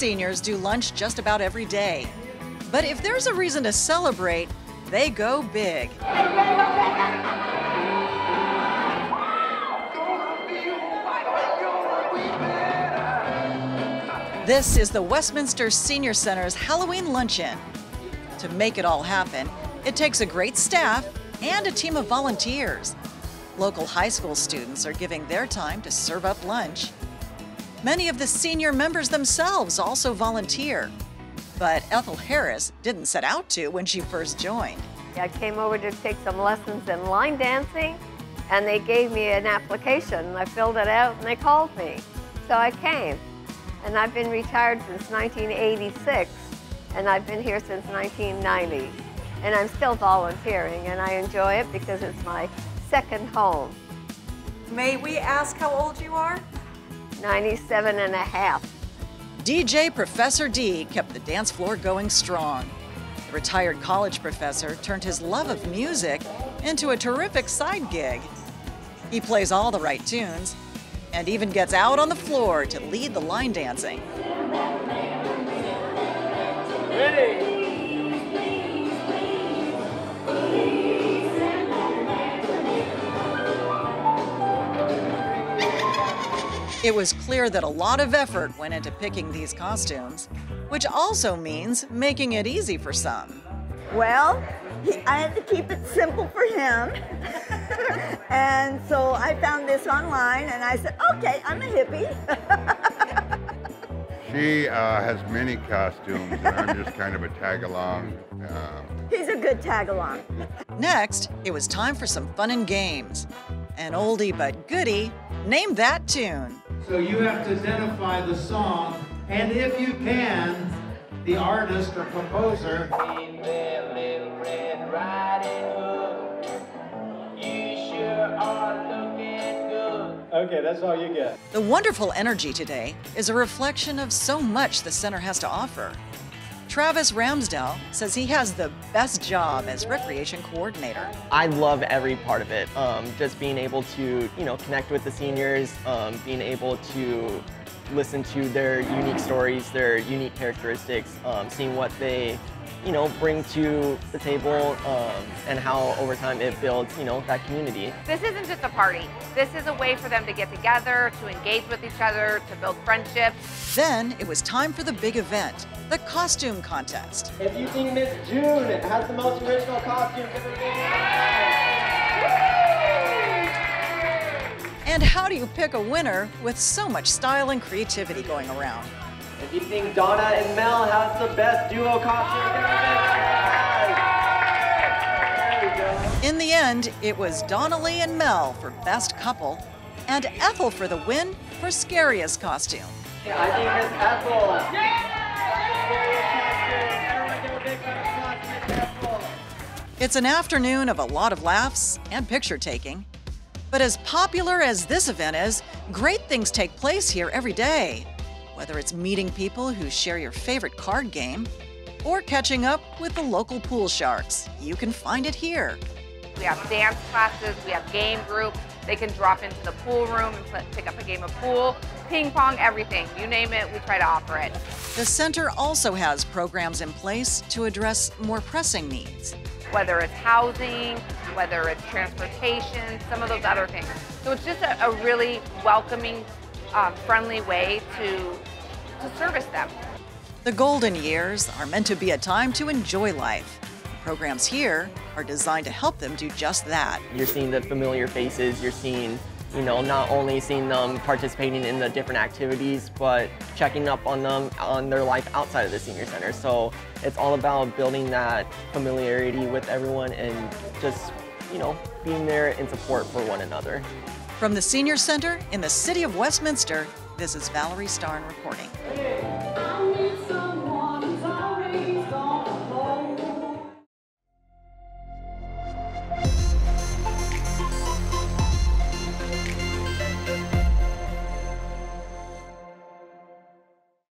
seniors do lunch just about every day. But if there's a reason to celebrate, they go big. This is the Westminster Senior Center's Halloween Luncheon. To make it all happen, it takes a great staff and a team of volunteers. Local high school students are giving their time to serve up lunch. Many of the senior members themselves also volunteer. But Ethel Harris didn't set out to when she first joined. I came over to take some lessons in line dancing, and they gave me an application. I filled it out, and they called me. So I came. And I've been retired since 1986, and I've been here since 1990. And I'm still volunteering, and I enjoy it because it's my second home. May we ask how old you are? 97 and a half. DJ Professor D kept the dance floor going strong. The retired college professor turned his love of music into a terrific side gig. He plays all the right tunes and even gets out on the floor to lead the line dancing. Ready? It was clear that a lot of effort went into picking these costumes, which also means making it easy for some. Well, he, I had to keep it simple for him. and so I found this online and I said, okay, I'm a hippie. she uh, has many costumes and I'm just kind of a tag along. Uh, He's a good tag along. Next, it was time for some fun and games. An oldie but goodie, name that tune. So you have to identify the song, and if you can, the artist or composer. Okay, that's all you get. The wonderful energy today is a reflection of so much the center has to offer. Travis Ramsdell says he has the best job as recreation coordinator. I love every part of it. Um, just being able to, you know, connect with the seniors, um, being able to listen to their unique stories, their unique characteristics, um, seeing what they you know, bring to the table um, and how over time it builds, you know, that community. This isn't just a party. This is a way for them to get together, to engage with each other, to build friendships. Then it was time for the big event, the costume contest. If you think Miss June has the most original costume, give her And how do you pick a winner with so much style and creativity going around? If you think Donna and Mel has the best duo costume, In the end, it was Donnelly and Mel for Best Couple, and Ethel for the win for Scariest Costume. I think it's Ethel. It's an afternoon of a lot of laughs and picture taking. But as popular as this event is, great things take place here every day whether it's meeting people who share your favorite card game or catching up with the local pool sharks. You can find it here. We have dance classes, we have game groups. They can drop into the pool room and pick up a game of pool, ping pong, everything. You name it, we try to offer it. The center also has programs in place to address more pressing needs. Whether it's housing, whether it's transportation, some of those other things. So it's just a, a really welcoming, uh, friendly way to to service them. The golden years are meant to be a time to enjoy life. Programs here are designed to help them do just that. You're seeing the familiar faces, you're seeing you know, not only seeing them participating in the different activities, but checking up on them on their life outside of the senior center. So it's all about building that familiarity with everyone and just, you know, being there in support for one another. From the Senior Center in the city of Westminster, this is Valerie Starn reporting.